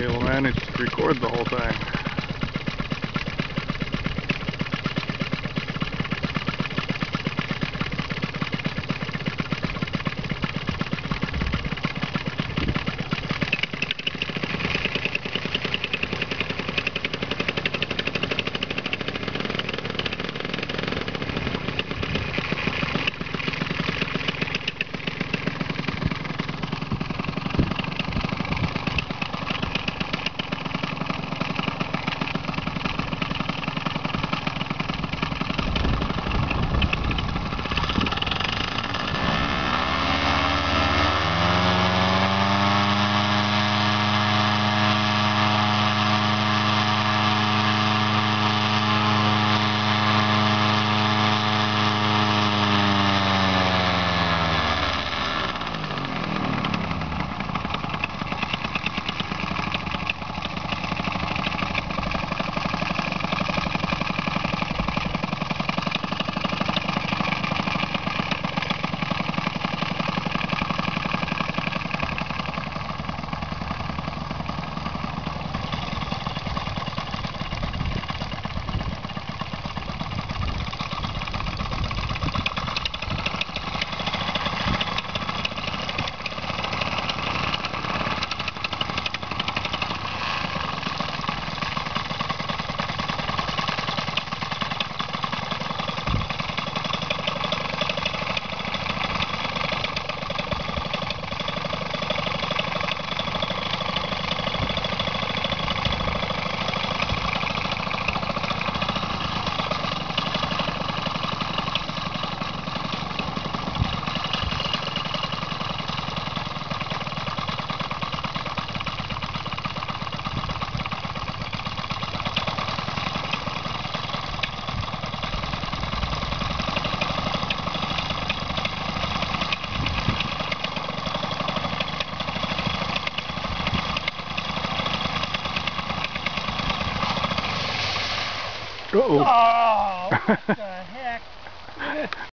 Kayla manage to record the whole thing. Uh oh. Oh, what the heck?